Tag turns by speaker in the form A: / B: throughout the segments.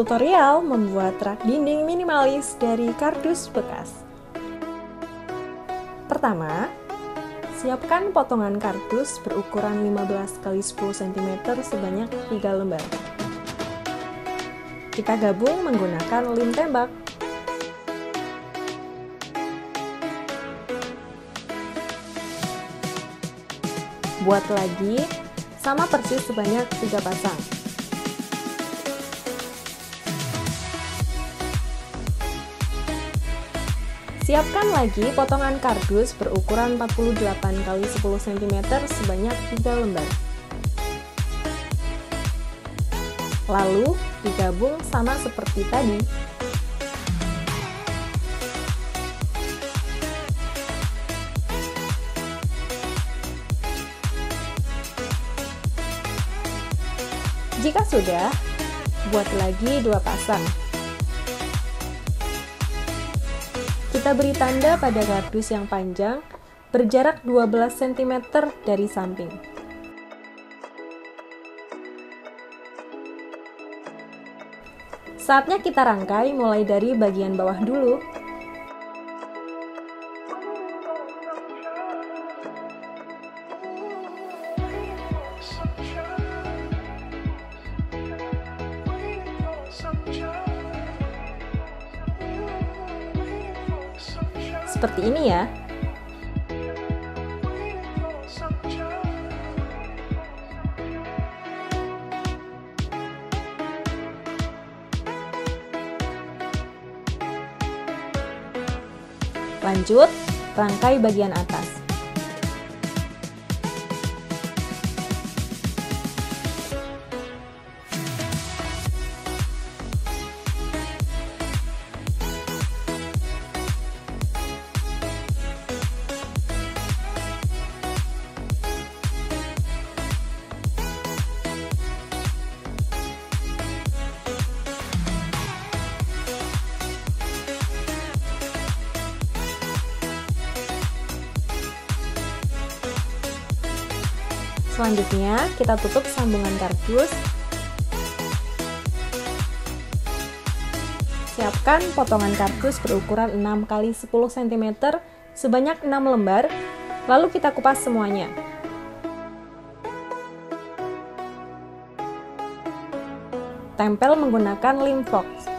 A: tutorial membuat rak dinding minimalis dari kardus bekas. Pertama, siapkan potongan kardus berukuran 15 x 10 cm sebanyak 3 lembar. Kita gabung menggunakan lem tembak. Buat lagi, sama persis sebanyak 3 pasang. Siapkan lagi potongan kardus berukuran 48 x 10 cm sebanyak 3 lembar. Lalu digabung sama seperti tadi. Jika sudah, buat lagi dua pasang. Kita beri tanda pada kardus yang panjang berjarak 12 cm dari samping. Saatnya kita rangkai mulai dari bagian bawah dulu. Seperti ini ya. Lanjut, rangkai bagian atas. Selanjutnya, kita tutup sambungan kardus. Siapkan potongan kardus berukuran 6 x 10 cm sebanyak 6 lembar, lalu kita kupas semuanya. Tempel menggunakan lem fox.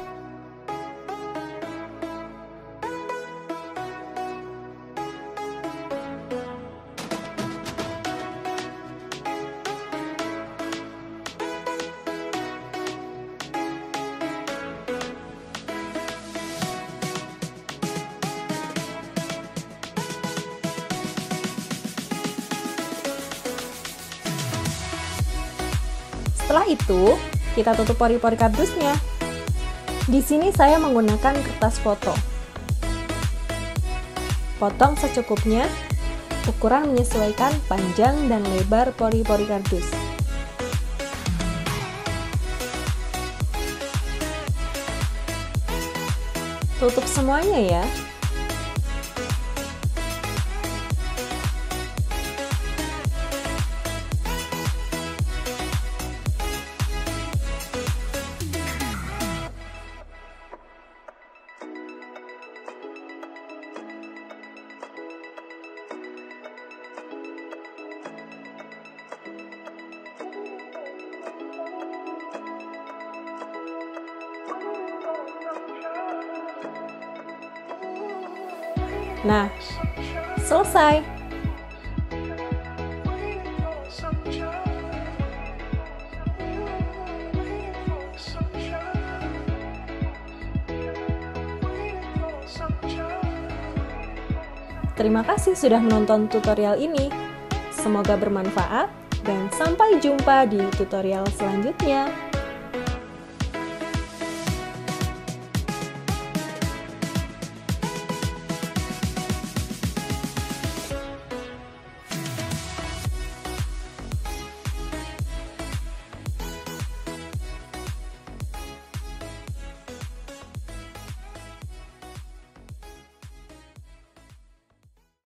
A: Setelah itu, kita tutup pori-pori kardusnya. Di sini saya menggunakan kertas foto. Potong secukupnya, ukuran menyesuaikan panjang dan lebar pori-pori kardus. Tutup semuanya ya. Nah, selesai. Terima kasih sudah menonton tutorial ini. Semoga bermanfaat dan sampai jumpa di tutorial selanjutnya.